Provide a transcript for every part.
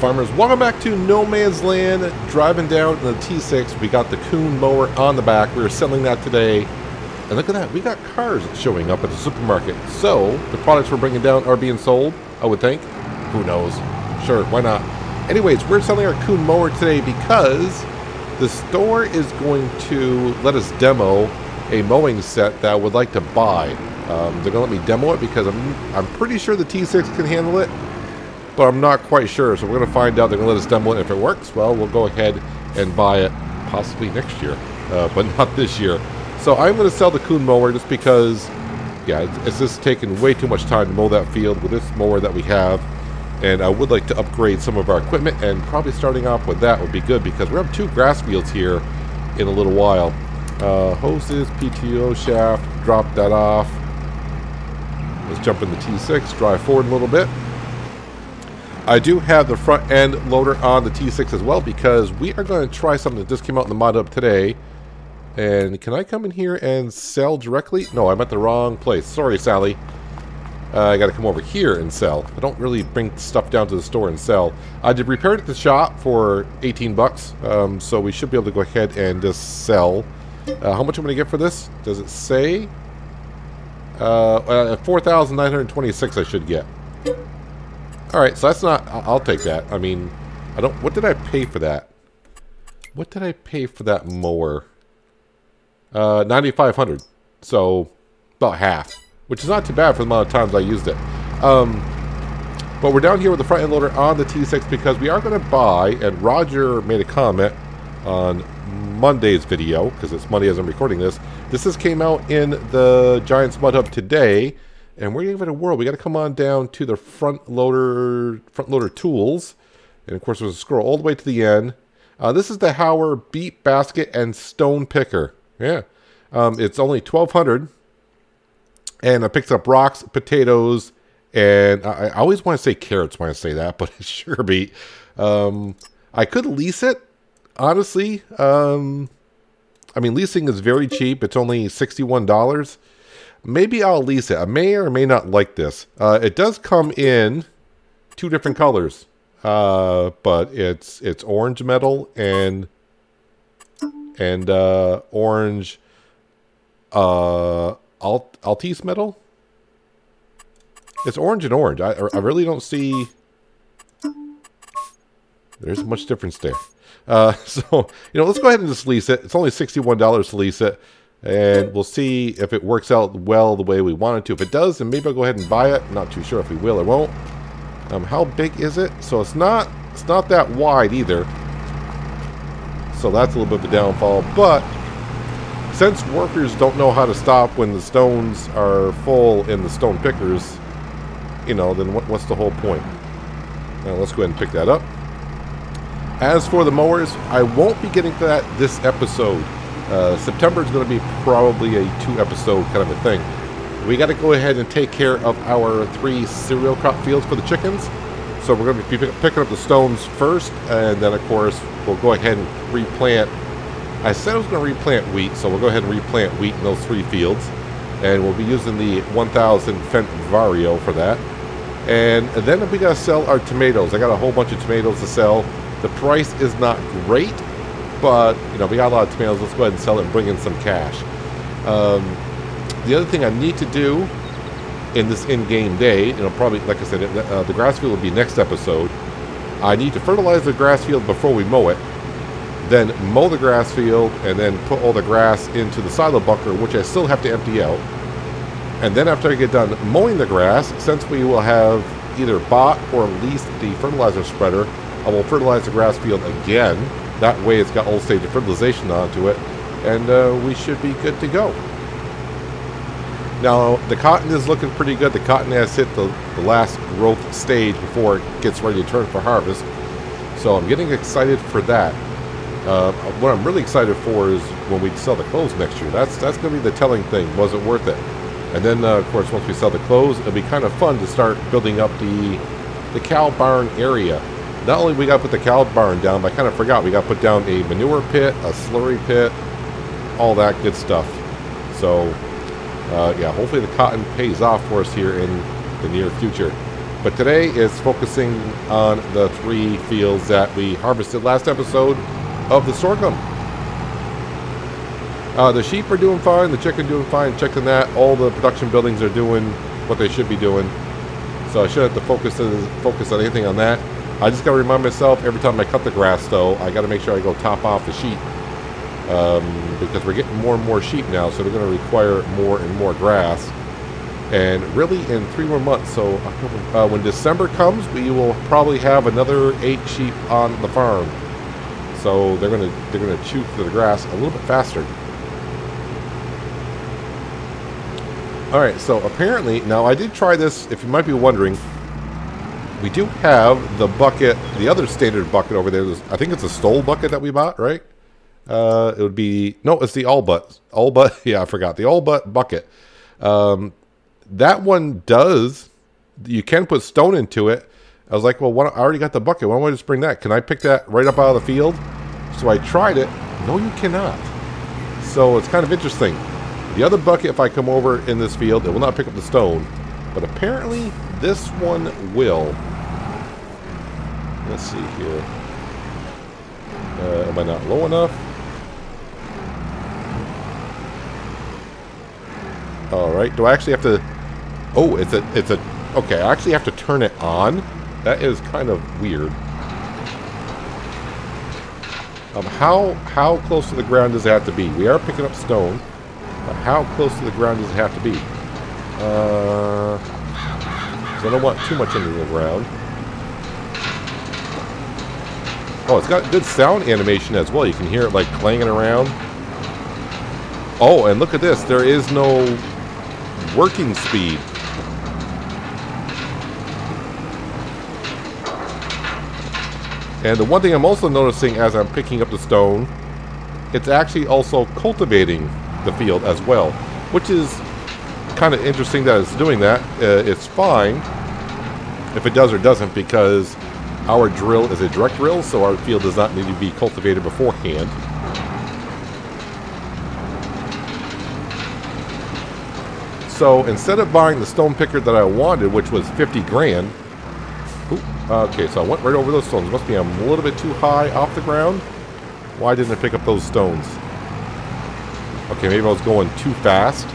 Farmers, welcome back to No Man's Land. Driving down the T6, we got the Kuhn mower on the back. We are selling that today. And look at that, we got cars showing up at the supermarket. So, the products we're bringing down are being sold, I would think. Who knows? Sure, why not? Anyways, we're selling our Kuhn mower today because the store is going to let us demo a mowing set that I would like to buy. Um, they're going to let me demo it because I'm, I'm pretty sure the T6 can handle it but I'm not quite sure. So we're going to find out. They're going to let us demo it. If it works, well, we'll go ahead and buy it possibly next year, uh, but not this year. So I'm going to sell the Kuhn mower just because, yeah, it's, it's just taking way too much time to mow that field with this mower that we have. And I would like to upgrade some of our equipment, and probably starting off with that would be good because we have two grass fields here in a little while. Uh, hoses, PTO shaft, drop that off. Let's jump in the T6, drive forward a little bit. I do have the front end loader on the T6 as well because we are going to try something that just came out in the ModHub today. And can I come in here and sell directly? No, I'm at the wrong place. Sorry, Sally. Uh, I got to come over here and sell. I don't really bring stuff down to the store and sell. I did repair it at the shop for 18 bucks, um, so we should be able to go ahead and just sell. Uh, how much am I going to get for this? Does it say? Uh, uh 4,926 I should get. All right, so that's not. I'll take that. I mean, I don't. What did I pay for that? What did I pay for that mower? Uh, ninety five hundred. So about half, which is not too bad for the amount of times I used it. Um, but we're down here with the front end loader on the T6 because we are going to buy. And Roger made a comment on Monday's video because it's Monday as I'm recording this. This just came out in the Giants ModHub today and we're gonna give it a whirl. We got to come on down to the front loader, front loader tools, and of course there's a scroll all the way to the end. Uh, this is the Hauer Beet Basket and Stone Picker. Yeah, um, it's only twelve hundred, and it picks up rocks, potatoes, and I, I always want to say carrots when I say that, but it's sure beet. Um, I could lease it, honestly. Um, I mean, leasing is very cheap. It's only sixty-one dollars. Maybe I'll lease it. I may or may not like this. Uh, it does come in two different colors, uh, but it's it's orange metal and and uh, orange uh, Alt Altice metal. It's orange and orange. I, I really don't see. There's much difference there. Uh, so, you know, let's go ahead and just lease it. It's only $61 to lease it and we'll see if it works out well the way we want it to. If it does, then maybe I'll go ahead and buy it. I'm not too sure if we will or won't. Um, how big is it? So it's not it's not that wide either. So that's a little bit of a downfall. But since workers don't know how to stop when the stones are full in the stone pickers, you know, then what, what's the whole point? Now let's go ahead and pick that up. As for the mowers, I won't be getting to that this episode. Uh, September is going to be probably a two episode kind of a thing. We got to go ahead and take care of our three cereal crop fields for the chickens. So we're going to be picking up the stones first, and then of course we'll go ahead and replant. I said I was going to replant wheat, so we'll go ahead and replant wheat in those three fields. And we'll be using the 1000 Fendt Vario for that. And then we got to sell our tomatoes. I got a whole bunch of tomatoes to sell. The price is not great, but, you know, we got a lot of tomatoes. Let's go ahead and sell it and bring in some cash. Um, the other thing I need to do in this in-game day, you know, probably, like I said, uh, the grass field will be next episode. I need to fertilize the grass field before we mow it. Then mow the grass field and then put all the grass into the silo bunker, which I still have to empty out. And then after I get done mowing the grass, since we will have either bought or leased the fertilizer spreader, I will fertilize the grass field again that way it's got all stage of fertilization onto it, and uh, we should be good to go. Now, the cotton is looking pretty good. The cotton has hit the, the last growth stage before it gets ready to turn for harvest. So I'm getting excited for that. Uh, what I'm really excited for is when we sell the clothes next year. That's that's going to be the telling thing. Was it worth it? And then, uh, of course, once we sell the clothes, it'll be kind of fun to start building up the the cow barn area not only we got to put the cow barn down, but I kind of forgot we got to put down a manure pit, a slurry pit, all that good stuff. So, uh, yeah, hopefully the cotton pays off for us here in the near future. But today is focusing on the three fields that we harvested last episode of the sorghum. Uh, the sheep are doing fine, the chicken doing fine, checking that. All the production buildings are doing what they should be doing. So I shouldn't have to focus, focus on anything on that. I just got to remind myself every time I cut the grass, though, I got to make sure I go top off the sheep. Um, because we're getting more and more sheep now, so they're going to require more and more grass. And really, in three more months, so uh, when December comes, we will probably have another eight sheep on the farm. So they're going to they're going to chew through the grass a little bit faster. All right, so apparently, now I did try this. If you might be wondering, we do have the bucket, the other standard bucket over there. I think it's a Stoll bucket that we bought, right? Uh, it would be no, it's the Albutt all but yeah, I forgot the Albutt bucket. Um, that one does. You can put stone into it. I was like, well, I already got the bucket. Why don't I just bring that? Can I pick that right up out of the field? So I tried it. No, you cannot. So it's kind of interesting. The other bucket, if I come over in this field, it will not pick up the stone. But apparently, this one will. Let's see here. Uh, am I not low enough? All right. Do I actually have to? Oh, it's a, it's a. Okay, I actually have to turn it on. That is kind of weird. Um, how how close to the ground does it have to be? We are picking up stone. But how close to the ground does it have to be? Uh, I don't want too much into the ground. Oh, it's got good sound animation as well. You can hear it like clanging around. Oh, and look at this. There is no working speed. And the one thing I'm also noticing as I'm picking up the stone, it's actually also cultivating the field as well, which is kind of interesting that it's doing that. Uh, it's fine if it does or doesn't because our drill is a direct drill, so our field does not need to be cultivated beforehand. So instead of buying the stone picker that I wanted, which was 50 grand, okay, so I went right over those stones. Must be I'm a little bit too high off the ground. Why didn't I pick up those stones? Okay, maybe I was going too fast.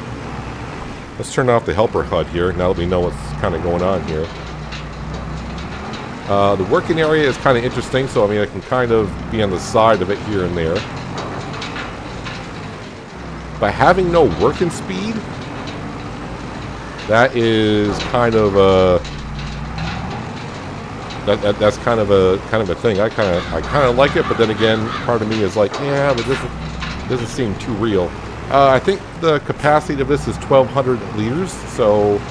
Let's turn off the helper HUD here, now that we know what's kind of going on here. Uh, the working area is kind of interesting, so I mean I can kind of be on the side of it here and there. By having no working speed, that is kind of a that, that, that's kind of a kind of a thing. I kind of I kind of like it, but then again, part of me is like, yeah, but this doesn't seem too real. Uh, I think the capacity of this is 1,200 liters, so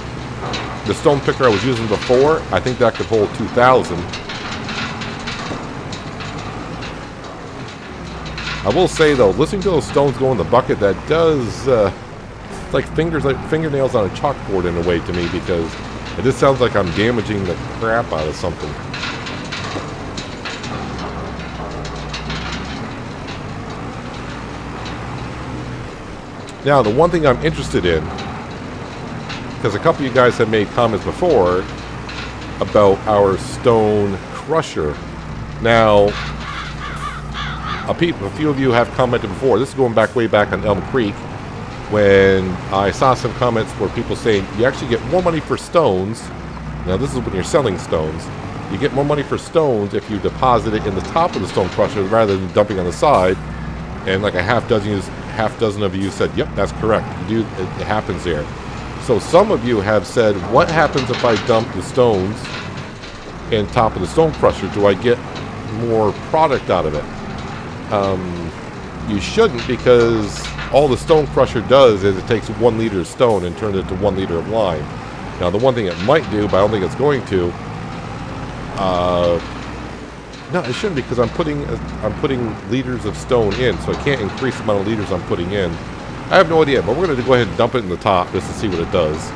the stone picker I was using before, I think that could hold 2,000. I will say though, listening to those stones go in the bucket, that does uh, like fingers like fingernails on a chalkboard in a way to me because it just sounds like I'm damaging the crap out of something. Now, the one thing I'm interested in, because a couple of you guys have made comments before about our stone crusher. Now, a, a few of you have commented before. This is going back way back on Elm Creek when I saw some comments where people saying you actually get more money for stones. Now this is when you're selling stones. You get more money for stones if you deposit it in the top of the stone crusher rather than dumping on the side. And like a half dozen, half dozen of you said, "Yep, that's correct. You do. It, it happens there." So some of you have said, "What happens if I dump the stones in top of the stone crusher? Do I get more product out of it?" Um, you shouldn't because all the stone crusher does is it takes one liter of stone and turns it to one liter of lime. Now the one thing it might do, but I don't think it's going to, uh, no, it shouldn't because I'm putting I'm putting liters of stone in, so I can't increase the amount of liters I'm putting in. I have no idea, but we're going to go ahead and dump it in the top just to see what it does.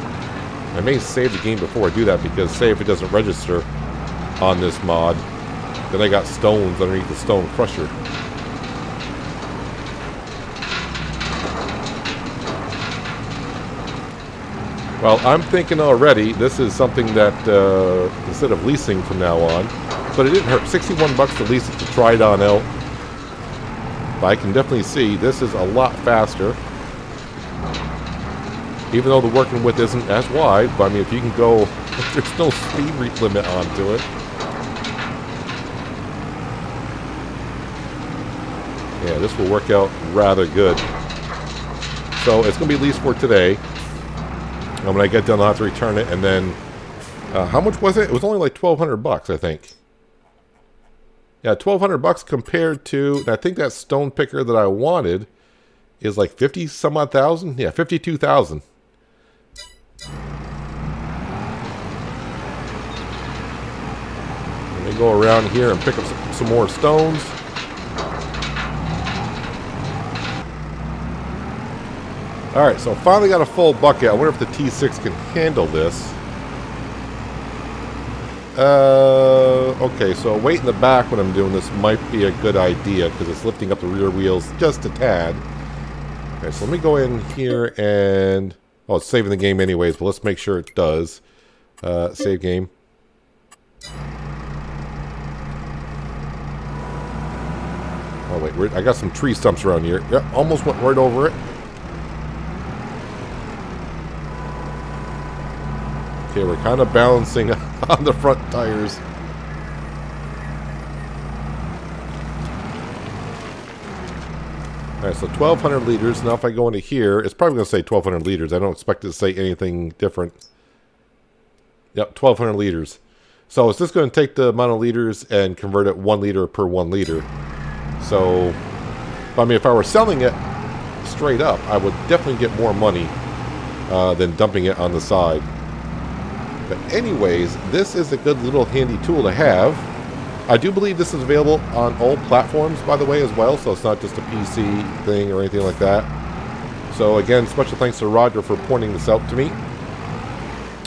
I may save the game before I do that because say if it doesn't register on this mod, then I got stones underneath the stone crusher. Well, I'm thinking already this is something that uh, instead of leasing from now on, but it didn't hurt. 61 bucks to lease it to try it on out. But I can definitely see this is a lot faster. Even though the working width isn't as wide, but I mean, if you can go, there's no speed limit onto it. Yeah, this will work out rather good. So it's going to be leased for today. And when I get done, I'll have to return it. And then, uh, how much was it? It was only like 1200 bucks, I think. Yeah, 1200 bucks compared to, I think that stone picker that I wanted is like 50 some odd thousand. Yeah, 52,000. Let me go around here and pick up some, some more stones. Alright, so finally got a full bucket. I wonder if the T6 can handle this. Uh, okay, so weight in the back when I'm doing this might be a good idea because it's lifting up the rear wheels just a tad. Okay, so let me go in here and... Oh, it's saving the game anyways, but let's make sure it does. Uh, save game. Oh, wait, I got some tree stumps around here. Yep, almost went right over it. Okay, we're kind of balancing on the front tires. Alright, so 1200 liters. Now if I go into here, it's probably going to say 1200 liters. I don't expect it to say anything different. Yep, 1200 liters. So it's just going to take the amount of liters and convert it 1 liter per 1 liter. So, I mean, if I were selling it straight up, I would definitely get more money uh, than dumping it on the side. But anyways, this is a good little handy tool to have. I do believe this is available on all platforms, by the way, as well, so it's not just a PC thing or anything like that. So again, special thanks to Roger for pointing this out to me.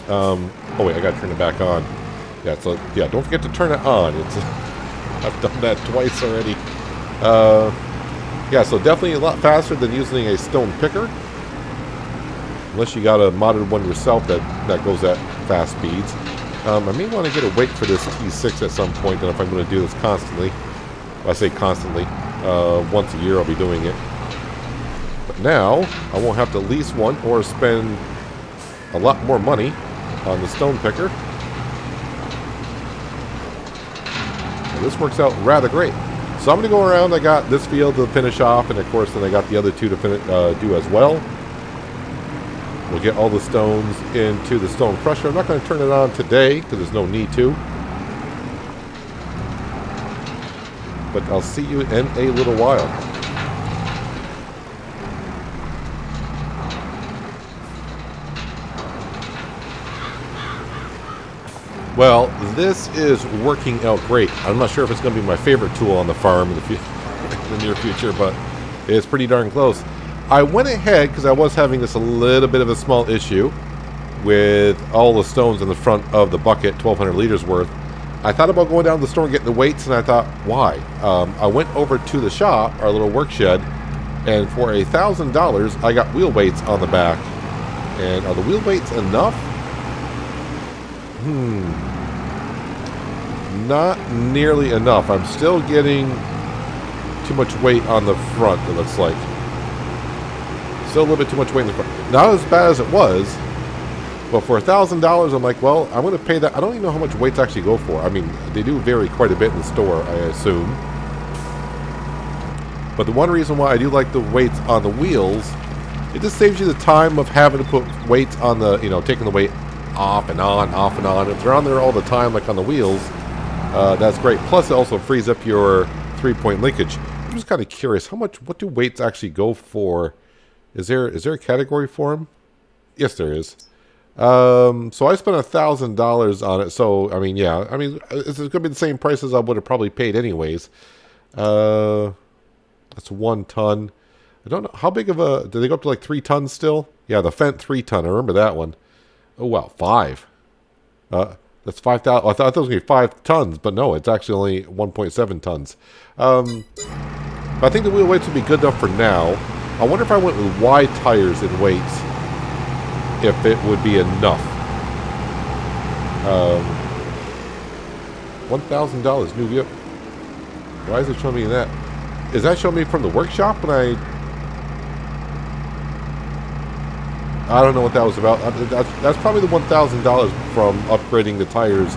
Um, oh wait, I gotta turn it back on. Yeah, so yeah, don't forget to turn it on. It's I've done that twice already. Uh, yeah, so definitely a lot faster than using a stone picker. Unless you got a modded one yourself that, that goes at fast speeds. Um, I may want to get a weight for this T6 at some point, and if I'm going to do this constantly. I say constantly. Uh, once a year I'll be doing it. But now, I won't have to lease one or spend a lot more money on the stone picker. This works out rather great. So I'm going to go around. I got this field to finish off, and of course then I got the other two to uh, do as well. We'll get all the stones into the stone crusher. I'm not going to turn it on today because there's no need to. But I'll see you in a little while. Well, this is working out great. I'm not sure if it's going to be my favorite tool on the farm in the, in the near future, but it's pretty darn close. I went ahead because I was having this a little bit of a small issue with all the stones in the front of the bucket, 1,200 liters worth. I thought about going down to the store and getting the weights, and I thought, why? Um, I went over to the shop, our little work shed, and for a thousand dollars, I got wheel weights on the back. And are the wheel weights enough? Hmm. Not nearly enough. I'm still getting too much weight on the front, it looks like. Still a little bit too much weight in the front. Not as bad as it was, but for a thousand dollars, I'm like, well, I'm going to pay that. I don't even know how much weights actually go for. I mean, they do vary quite a bit in the store, I assume. But the one reason why I do like the weights on the wheels, it just saves you the time of having to put weights on the, you know, taking the weight off and on, off and on. If they're on there all the time, like on the wheels, uh, that's great. Plus, it also frees up your three-point linkage. I'm just kind of curious, how much, what do weights actually go for? Is there is there a category for them? Yes, there is. Um, so I spent a thousand dollars on it. So I mean, yeah, I mean, it's going to be the same price as I would have probably paid anyways. Uh, that's one ton. I don't know how big of a. Do they go up to like three tons still? Yeah, the Fendt three ton. I remember that one. Oh wow, five. Uh, that's five thousand. I thought it was gonna be five tons, but no, it's actually only one point seven tons. Um, I think the wheel weights would be good enough for now. I wonder if I went with wide tires and weights. if it would be enough. Um, $1,000 new vehicle. Why is it showing me that? Is that showing me from the workshop when I... I don't know what that was about. That's, that's probably the $1,000 from upgrading the tires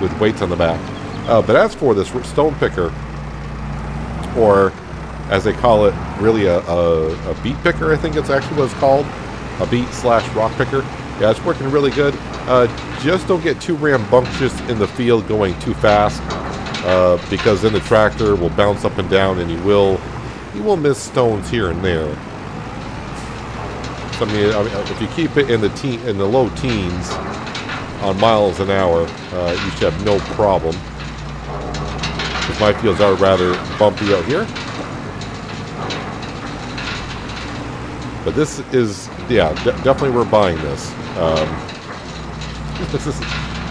with weights on the back. Uh, but as for this stone picker, or as they call it, really a, a, a, beet picker, I think it's actually what it's called. A beet slash rock picker. Yeah, it's working really good. Uh, just don't get too rambunctious in the field going too fast. Uh, because then the tractor will bounce up and down and you will you will miss stones here and there. I mean, I mean if you keep it in the teen, in the low teens on miles an hour, uh, you should have no problem. My fields are rather bumpy out here. But this is, yeah, de definitely we're buying this. Um, this is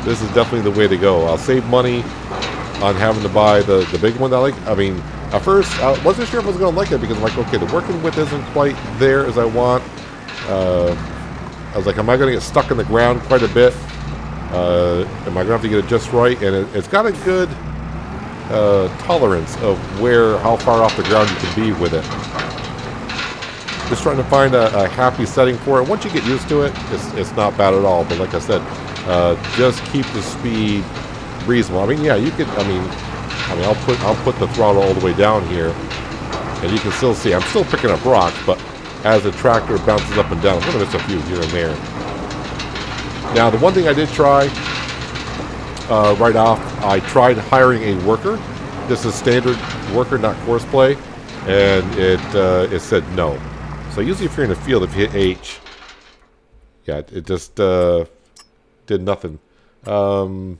this is definitely the way to go. I'll save money on having to buy the, the big one that I like. I mean, at first, I wasn't sure if I was going to like it because I'm like, okay, the working width isn't quite there as I want. Uh, I was like, am I going to get stuck in the ground quite a bit? Uh, am I going to have to get it just right? And it, has got a good uh, tolerance of where, how far off the ground you can be with it. Just trying to find a, a happy setting for it. Once you get used to it, it's, it's not bad at all. But like I said, uh, just keep the speed reasonable. I mean, yeah, you could. I mean, I mean, I'll put I'll put the throttle all the way down here, and you can still see I'm still picking up rocks, but as the tractor bounces up and down, I'm gonna miss a few here and there. Now, the one thing I did try uh, right off, I tried hiring a worker. This is standard worker, not Courseplay. and it uh, it said no. So usually, if you're in the field, if you hit H, yeah, it just uh, did nothing. Um,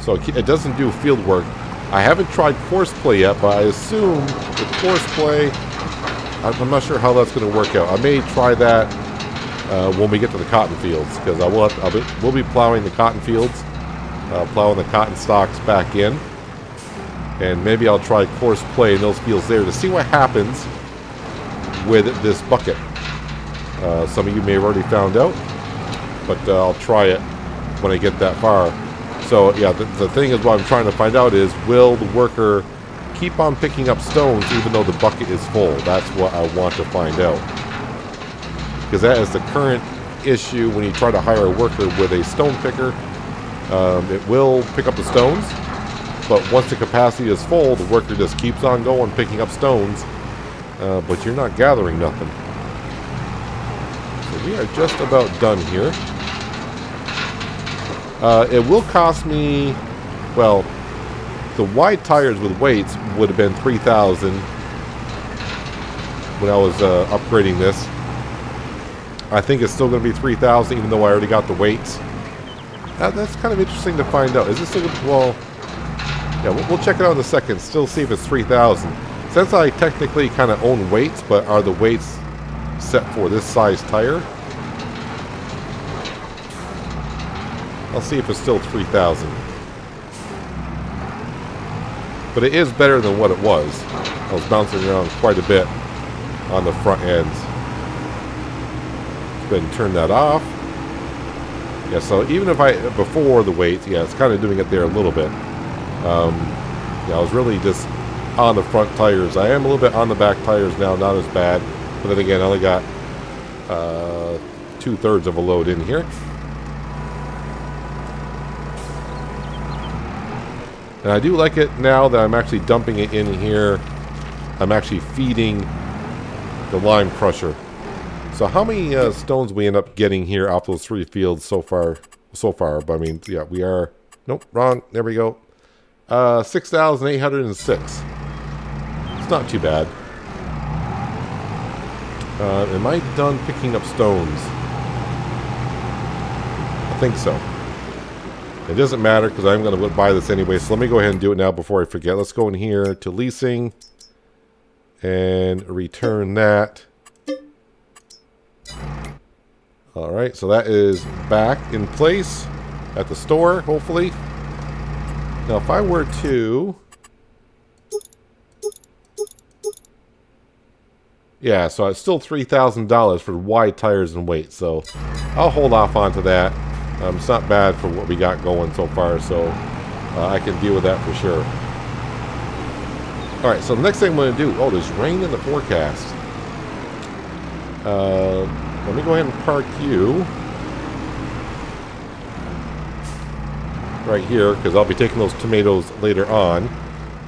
so it doesn't do field work. I haven't tried course play yet, but I assume the course play, I'm not sure how that's going to work out. I may try that uh, when we get to the cotton fields, because I will have, be, we'll be plowing the cotton fields, uh, plowing the cotton stalks back in, and maybe I'll try course play in those fields there to see what happens with this bucket. Uh, some of you may have already found out, but uh, I'll try it when I get that far. So yeah, the, the thing is what I'm trying to find out is will the worker keep on picking up stones even though the bucket is full? That's what I want to find out. Because that is the current issue when you try to hire a worker with a stone picker. Um, it will pick up the stones, but once the capacity is full, the worker just keeps on going picking up stones, uh, but you're not gathering nothing. So we are just about done here. Uh, it will cost me, well, the wide tires with weights would have been 3000 when I was uh, upgrading this. I think it's still going to be 3000 even though I already got the weights. That, that's kind of interesting to find out. Is this still, well, yeah, we'll, we'll check it out in a second. Still see if it's 3000 Since I technically kind of own weights, but are the weights set for this size tire? I'll see if it's still 3,000. But it is better than what it was. I was bouncing around quite a bit on the front ends. Go ahead and turn that off. Yeah, so even if I, before the weights, yeah, it's kind of doing it there a little bit. Um, yeah, I was really just on the front tires. I am a little bit on the back tires now, not as bad. But then again, I only got uh, two-thirds of a load in here. And I do like it now that I'm actually dumping it in here. I'm actually feeding the lime crusher. So how many uh, stones we end up getting here off those three fields so far? So far, but I mean, yeah, we are. Nope, wrong. There we go. Uh, six thousand eight hundred and six. It's not too bad. Uh, am I done picking up stones? I think so. It doesn't matter because I'm going to buy this anyway. So let me go ahead and do it now before I forget. Let's go in here to leasing and return that. All right, so that is back in place at the store, hopefully. Now, if I were to... Yeah, so it's still $3,000 for wide tires and weight, so I'll hold off onto that. Um, it's not bad for what we got going so far, so uh, I can deal with that for sure. Alright, so the next thing I'm going to do... Oh, there's rain in the forecast. Uh, let me go ahead and park you right here because I'll be taking those tomatoes later on.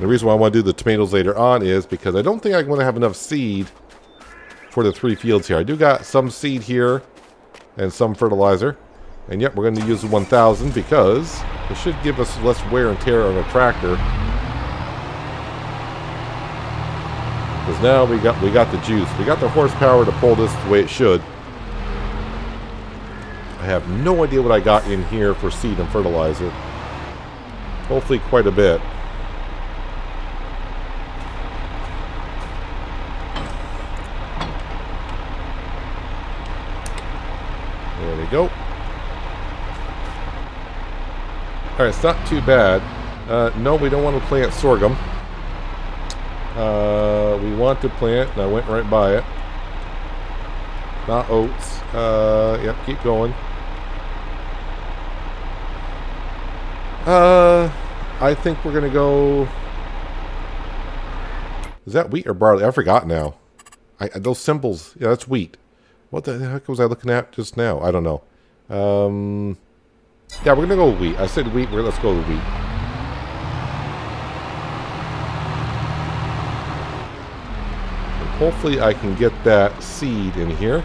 The reason why I want to do the tomatoes later on is because I don't think I'm going to have enough seed for the three fields here. I do got some seed here and some fertilizer. And yet we're going to use the 1000 because it should give us less wear and tear on a tractor. Because now we got we got the juice. We got the horsepower to pull this the way it should. I have no idea what I got in here for seed and fertilizer. Hopefully quite a bit. There we go. Alright, it's not too bad. Uh, no, we don't want to plant sorghum. Uh, we want to plant, and I went right by it. Not oats. Uh, yep, keep going. Uh, I think we're going to go... Is that wheat or barley? I forgot now. I, those symbols, yeah, that's wheat. What the heck was I looking at just now? I don't know. Um, yeah, we're to go with wheat. I said wheat. Let's go with wheat. Hopefully I can get that seed in here.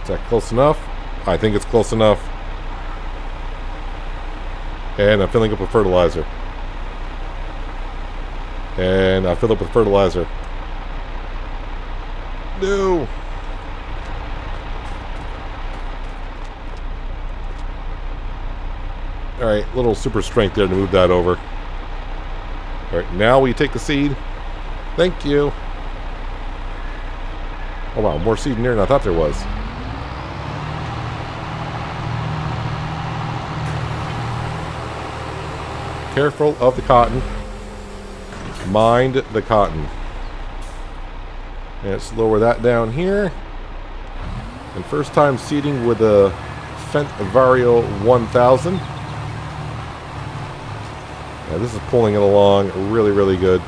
Is that close enough? I think it's close enough. And I'm filling up with fertilizer. And I fill up with fertilizer. No! Alright, little super strength there to move that over. Alright, now we take the seed. Thank you. Oh wow, more seed in there than I thought there was. Careful of the cotton. Mind the cotton. Let's lower that down here. And first time seeding with a Fendt Vario 1000. Yeah, this is pulling it along really, really good.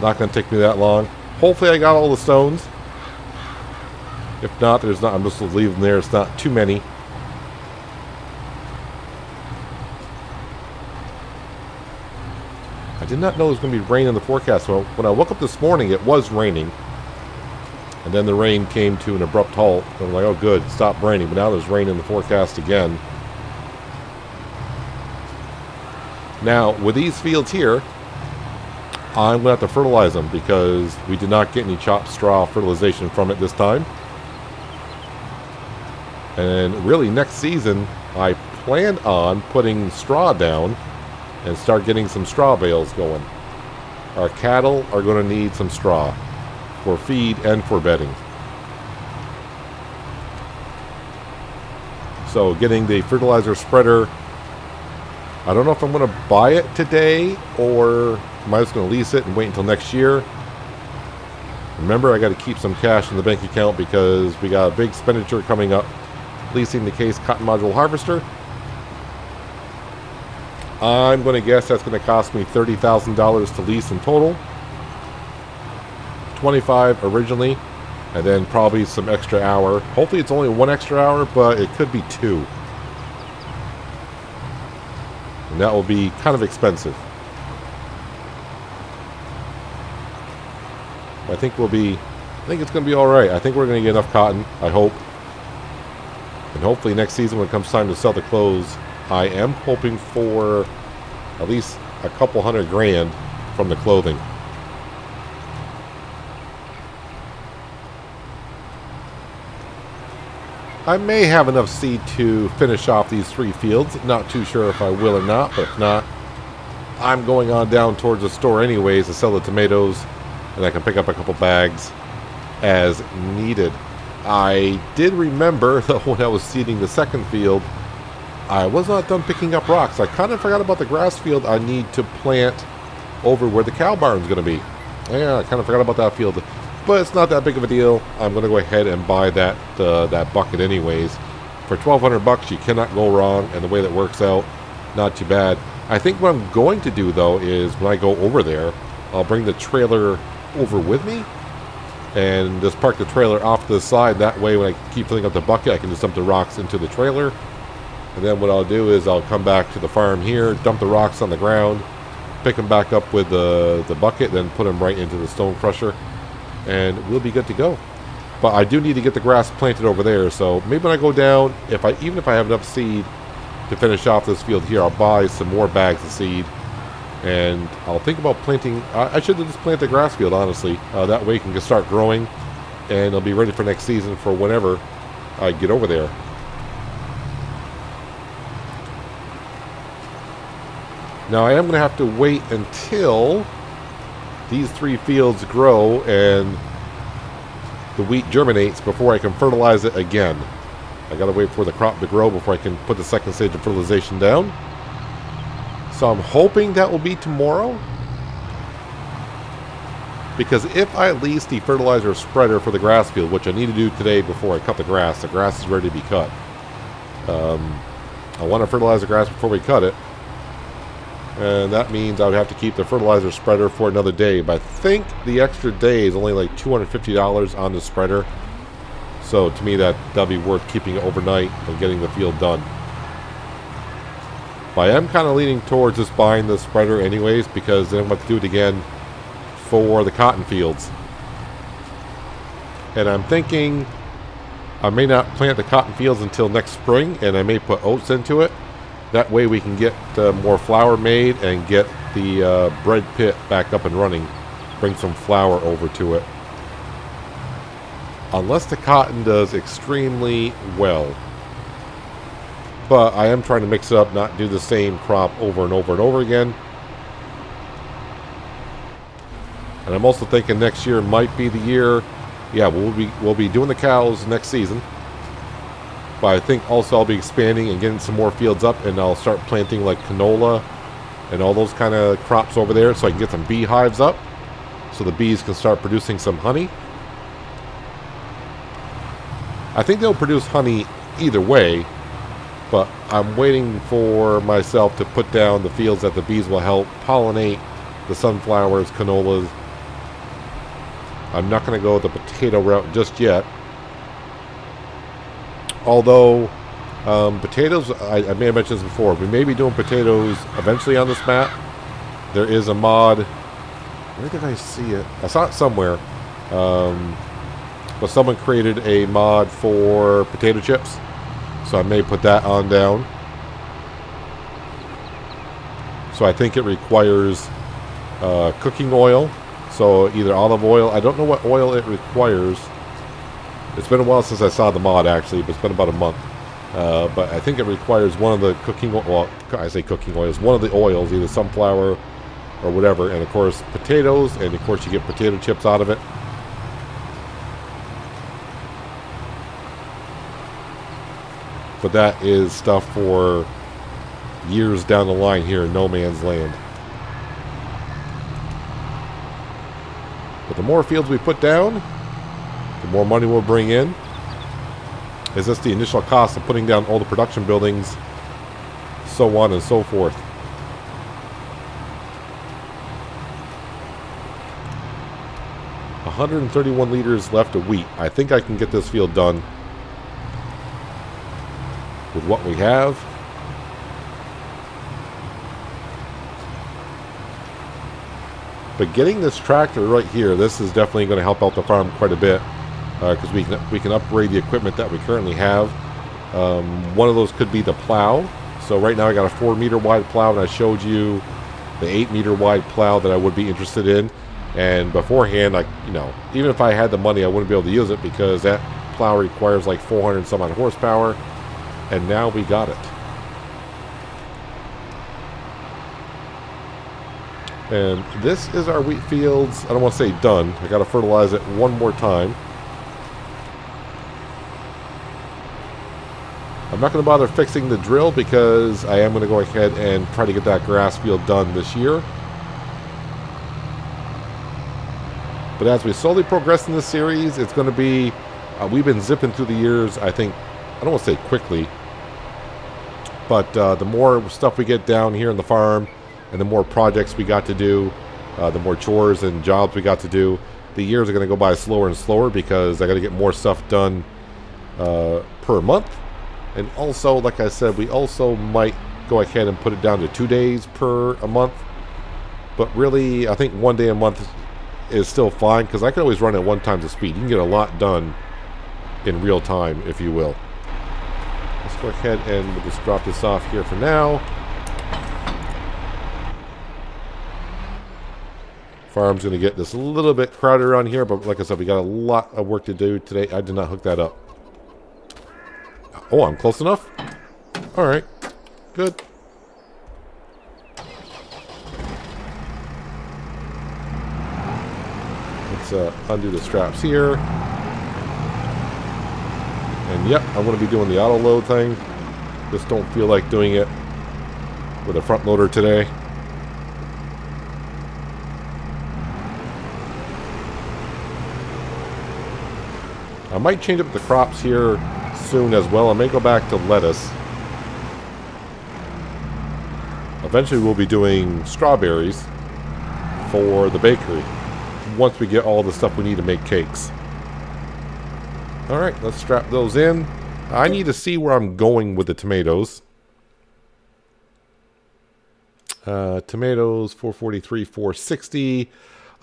Not going to take me that long. Hopefully I got all the stones. If not, there's not. I'm just leave them there. It's not too many. Did not know it was going to be rain in the forecast. So when I woke up this morning, it was raining. And then the rain came to an abrupt halt. I'm like, oh good, stop raining. But now there's rain in the forecast again. Now, with these fields here, I'm going to have to fertilize them because we did not get any chopped straw fertilization from it this time. And really, next season, I plan on putting straw down and start getting some straw bales going. Our cattle are going to need some straw for feed and for bedding. So getting the fertilizer spreader, I don't know if I'm going to buy it today or am I just going to lease it and wait until next year. Remember, I got to keep some cash in the bank account because we got a big expenditure coming up leasing the Case Cotton Module Harvester I'm going to guess that's going to cost me $30,000 to lease in total. 25 originally, and then probably some extra hour. Hopefully it's only one extra hour, but it could be two. And that will be kind of expensive. I think we'll be, I think it's going to be alright. I think we're going to get enough cotton, I hope. And hopefully next season when it comes time to sell the clothes, I am hoping for at least a couple hundred grand from the clothing. I may have enough seed to finish off these three fields. Not too sure if I will or not, but if not, I'm going on down towards the store anyways to sell the tomatoes, and I can pick up a couple bags as needed. I did remember that when I was seeding the second field I was not done picking up rocks. I kind of forgot about the grass field I need to plant over where the cow barn is going to be. Yeah, I kind of forgot about that field. But it's not that big of a deal. I'm going to go ahead and buy that uh, that bucket anyways. For 1200 bucks, you cannot go wrong. And the way that works out, not too bad. I think what I'm going to do, though, is when I go over there, I'll bring the trailer over with me and just park the trailer off to the side. That way, when I keep filling up the bucket, I can just dump the rocks into the trailer. And then what I'll do is I'll come back to the farm here, dump the rocks on the ground, pick them back up with the, the bucket, then put them right into the stone crusher, and we'll be good to go. But I do need to get the grass planted over there, so maybe when I go down, if I even if I have enough seed to finish off this field here, I'll buy some more bags of seed, and I'll think about planting. I, I should just plant the grass field, honestly. Uh, that way it can start growing, and it'll be ready for next season for whenever I get over there. Now I am going to have to wait until these three fields grow and the wheat germinates before I can fertilize it again. I got to wait for the crop to grow before I can put the second stage of fertilization down. So I'm hoping that will be tomorrow. Because if I lease the fertilizer spreader for the grass field, which I need to do today before I cut the grass, the grass is ready to be cut. Um, I want to fertilize the grass before we cut it. And that means I would have to keep the fertilizer spreader for another day. But I think the extra day is only like $250 on the spreader. So to me, that, that'll be worth keeping it overnight and getting the field done. But I am kind of leaning towards just buying the spreader anyways because then I'm going to do it again for the cotton fields. And I'm thinking I may not plant the cotton fields until next spring and I may put oats into it that way we can get uh, more flour made and get the uh, bread pit back up and running. Bring some flour over to it. Unless the cotton does extremely well. But I am trying to mix it up, not do the same crop over and over and over again. And I'm also thinking next year might be the year. Yeah, we'll be we'll be doing the cows next season. But I think also I'll be expanding and getting some more fields up, and I'll start planting like canola and all those kind of crops over there so I can get some beehives up so the bees can start producing some honey. I think they'll produce honey either way, but I'm waiting for myself to put down the fields that the bees will help pollinate the sunflowers, canolas. I'm not going to go the potato route just yet Although, um, potatoes, I, I, may have mentioned this before, we may be doing potatoes eventually on this map. There is a mod. Where did I see it? I saw it somewhere. Um, but someone created a mod for potato chips. So I may put that on down. So I think it requires uh, cooking oil. So either olive oil. I don't know what oil it requires. It's been a while since I saw the mod, actually, but it's been about a month. Uh, but I think it requires one of the cooking oil, well, I say cooking oils, one of the oils, either sunflower or whatever, and of course potatoes, and of course you get potato chips out of it. But that is stuff for years down the line here in no man's land. But the more fields we put down, the more money we'll bring in. Is this the initial cost of putting down all the production buildings, so on and so forth. One hundred and thirty-one liters left of wheat. I think I can get this field done with what we have. But getting this tractor right here, this is definitely going to help out the farm quite a bit because uh, we can we can upgrade the equipment that we currently have. Um, one of those could be the plow. So right now I got a four meter wide plow, and I showed you the eight meter wide plow that I would be interested in. And beforehand, like you know, even if I had the money, I wouldn't be able to use it because that plow requires like 400 some odd horsepower. And now we got it. And this is our wheat fields. I don't want to say done. I got to fertilize it one more time. Not going to bother fixing the drill because I am going to go ahead and try to get that grass field done this year. But as we slowly progress in this series, it's going to be, uh, we've been zipping through the years, I think, I don't want to say quickly, but uh, the more stuff we get down here in the farm and the more projects we got to do, uh, the more chores and jobs we got to do, the years are going to go by slower and slower because I got to get more stuff done uh, per month. And also, like I said, we also might go ahead and put it down to two days per a month. But really, I think one day a month is still fine because I can always run at one times the speed. You can get a lot done in real time, if you will. Let's go ahead and we'll just drop this off here for now. Farm's going to get this a little bit crowded around here, but like I said, we got a lot of work to do today. I did not hook that up. Oh, I'm close enough? Alright. Good. Let's uh, undo the straps here. And yep, I'm going to be doing the auto load thing. Just don't feel like doing it with a front loader today. I might change up the crops here soon as well. I may go back to lettuce. Eventually we'll be doing strawberries for the bakery once we get all the stuff we need to make cakes. Alright, let's strap those in. I need to see where I'm going with the tomatoes. Uh, tomatoes, 443, 460.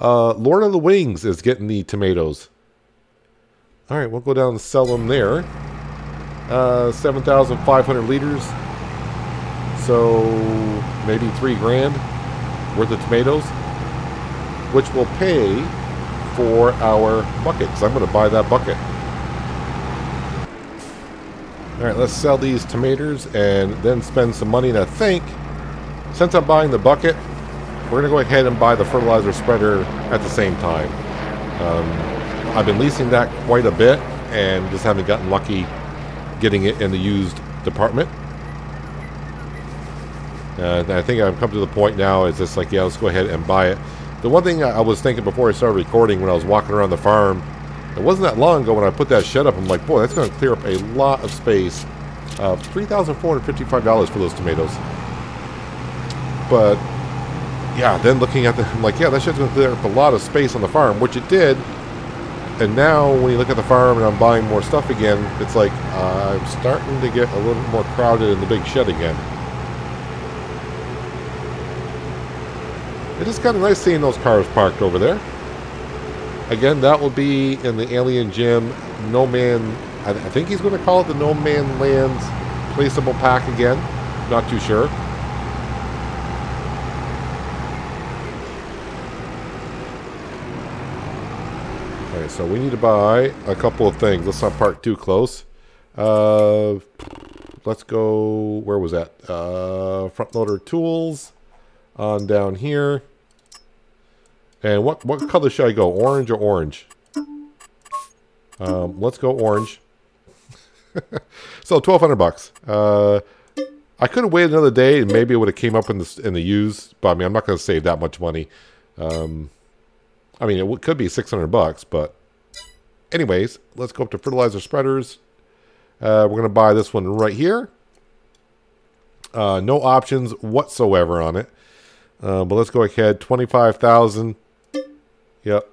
Uh, Lord of the Wings is getting the tomatoes. Alright, we'll go down and sell them there. Uh, 7,500 liters. So, maybe three grand worth of tomatoes. Which will pay for our bucket, because I'm going to buy that bucket. Alright, let's sell these tomatoes and then spend some money. And I think, since I'm buying the bucket, we're going to go ahead and buy the fertilizer spreader at the same time. Um, I've been leasing that quite a bit and just haven't gotten lucky getting it in the used department. And I think I've come to the point now is just like, yeah, let's go ahead and buy it. The one thing I was thinking before I started recording when I was walking around the farm, it wasn't that long ago when I put that shed up, I'm like, boy, that's going to clear up a lot of space. Uh, $3,455 for those tomatoes. But, yeah, then looking at the, I'm like, yeah, that shed's going to clear up a lot of space on the farm, which it did. And now, when you look at the farm and I'm buying more stuff again, it's like uh, I'm starting to get a little more crowded in the big shed again. It is kind of nice seeing those cars parked over there. Again, that will be in the Alien Gym No Man... I, I think he's going to call it the No Man Lands Placeable Pack again. Not too sure. So we need to buy a couple of things. Let's not park too close. Uh, let's go, where was that? Uh, front loader tools on down here. And what, what color should I go? Orange or orange? Um, let's go orange. so 1200 bucks. Uh, I could have waited another day and maybe it would have came up in the in the used, but I mean I'm not going to save that much money. Um, I mean it could be 600 bucks, but anyways, let's go up to fertilizer spreaders. Uh, we're going to buy this one right here. Uh, no options whatsoever on it. Uh, but let's go ahead. 25000 Yep.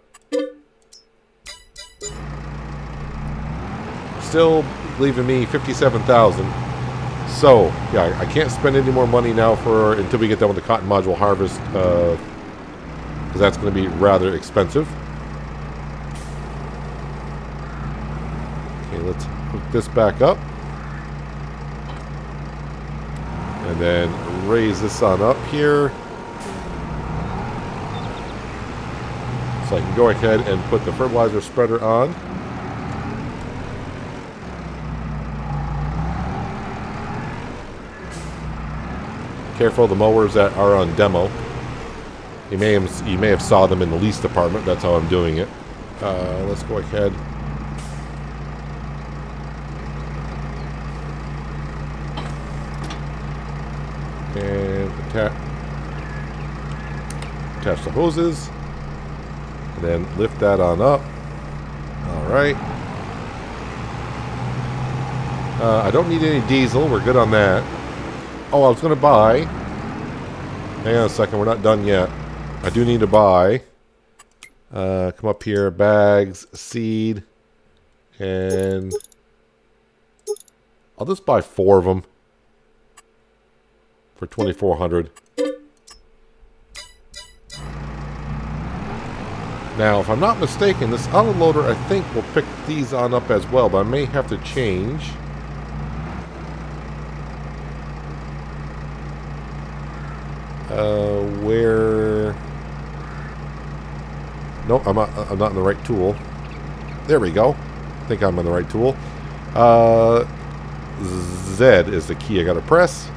Still leaving me 57000 So, yeah, I can't spend any more money now for until we get done with the cotton module harvest. Because uh, that's going to be rather expensive. Let's hook this back up. And then raise this on up here. So I can go ahead and put the fertilizer spreader on. Careful the mowers that are on demo. You may have, you may have saw them in the lease department. That's how I'm doing it. Uh, let's go ahead And attach, attach the hoses. And then lift that on up. Alright. Uh, I don't need any diesel. We're good on that. Oh, I was going to buy. Hang on a second. We're not done yet. I do need to buy. Uh, come up here. Bags, seed, and... I'll just buy four of them for 2400 Now, if I'm not mistaken, this autoloader, I think, will pick these on up as well, but I may have to change. Uh, where... No, I'm not, I'm not in the right tool. There we go. I think I'm on the right tool. Uh, Z is the key I got to press.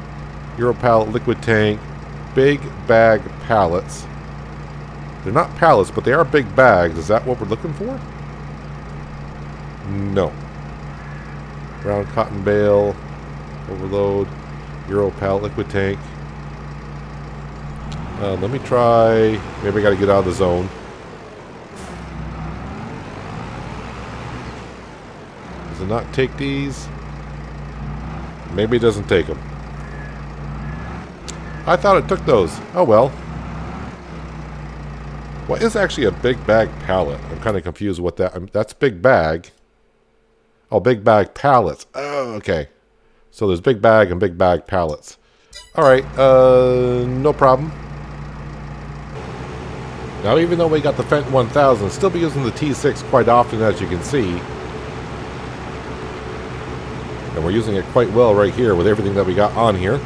Euro pallet, liquid tank, big bag pallets. They're not pallets, but they are big bags. Is that what we're looking for? No. Brown cotton bale, overload, Euro pallet, liquid tank. Uh, let me try. Maybe I got to get out of the zone. Does it not take these? Maybe it doesn't take them. I thought it took those. Oh well. What is actually a big bag pallet? I'm kind of confused what that... Um, that's big bag. Oh, big bag pallets. Oh, okay. So there's big bag and big bag pallets. Alright, uh, no problem. Now, even though we got the Fendt 1000, still be using the T6 quite often, as you can see. And we're using it quite well right here with everything that we got on here.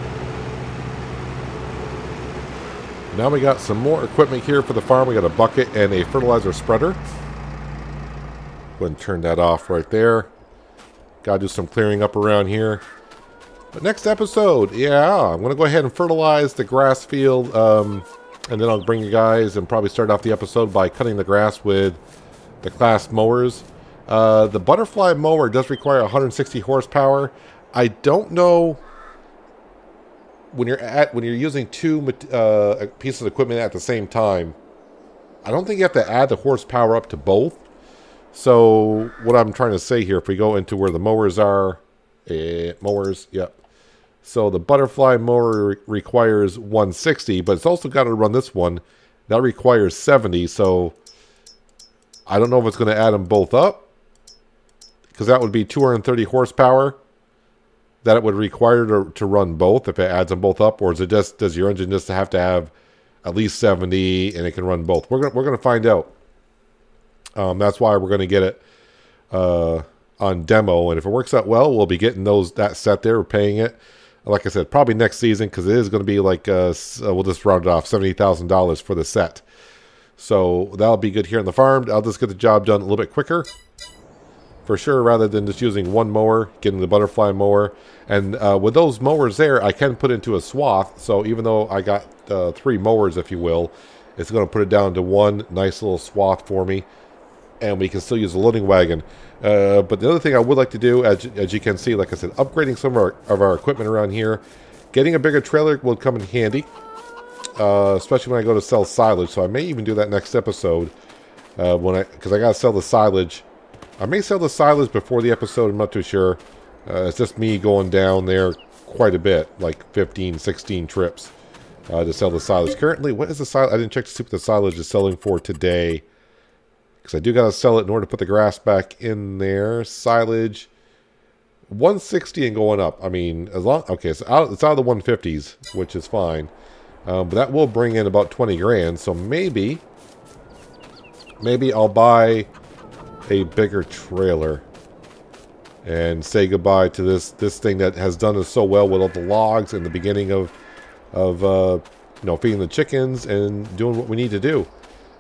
Now we got some more equipment here for the farm. We got a bucket and a fertilizer spreader. Go ahead and turn that off right there. Gotta do some clearing up around here. But next episode, yeah, I'm going to go ahead and fertilize the grass field. Um, and then I'll bring you guys and probably start off the episode by cutting the grass with the Claas mowers. Uh, the butterfly mower does require 160 horsepower. I don't know when you're at when you're using two uh, pieces of equipment at the same time, I don't think you have to add the horsepower up to both. So what I'm trying to say here, if we go into where the mowers are, eh, mowers, yep. So the butterfly mower requires 160, but it's also got to run this one. That requires 70, so I don't know if it's going to add them both up. Because that would be 230 horsepower that it would require to, to run both if it adds them both up, or is it just does your engine just have to have at least 70 and it can run both? We're gonna we're gonna find out. Um, that's why we're gonna get it uh, on demo, and if it works out well, we'll be getting those that set there. We're paying it. Like I said, probably next season because it is going to be like uh, uh, we'll just round it off seventy thousand dollars for the set. So that'll be good here on the farm. I'll just get the job done a little bit quicker for sure rather than just using one mower, getting the butterfly mower. And uh, with those mowers there, I can put into a swath. So even though I got uh, three mowers, if you will, it's going to put it down to one nice little swath for me. And we can still use a loading wagon. Uh, but the other thing I would like to do, as, as you can see, like I said, upgrading some of our, of our equipment around here. Getting a bigger trailer will come in handy. Uh, especially when I go to sell silage. So I may even do that next episode. Uh, when I Because I got to sell the silage I may sell the silage before the episode, I'm not too sure. Uh, it's just me going down there quite a bit, like 15, 16 trips uh, to sell the silage. Currently, what is the silage? I didn't check to see what the silage is selling for today. Because I do got to sell it in order to put the grass back in there. Silage, 160 and going up. I mean, as long, okay, so out, it's out of the 150s, which is fine. Um, but that will bring in about 20 grand. So maybe, maybe I'll buy a bigger trailer and say goodbye to this this thing that has done us so well with all the logs in the beginning of of uh, you know feeding the chickens and doing what we need to do.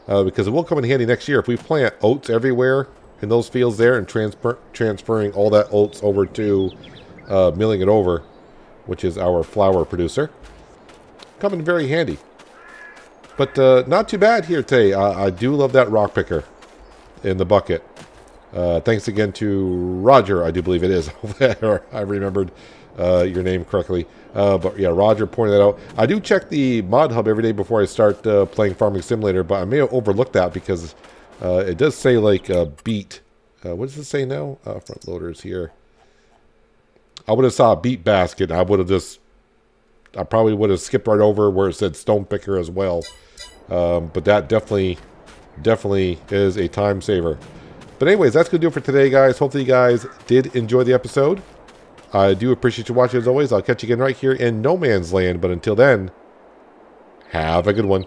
Uh, because it will come in handy next year if we plant oats everywhere in those fields there and transfer transferring all that oats over to uh, milling it over which is our flour producer. Coming very handy. But uh, not too bad here today. I do love that rock picker in the bucket. Uh, thanks again to Roger, I do believe it is. I remembered uh, your name correctly. Uh, but yeah, Roger pointed that out. I do check the ModHub every day before I start uh, playing Farming Simulator, but I may have overlooked that because uh, it does say like uh, beet. What does it say now? Front loaders here. I would have saw a Beet Basket. I would have just, I probably would have skipped right over where it said stone picker as well. Um, but that definitely, definitely is a time saver. But anyways, that's going to do it for today, guys. Hopefully you guys did enjoy the episode. I do appreciate you watching as always. I'll catch you again right here in No Man's Land. But until then, have a good one.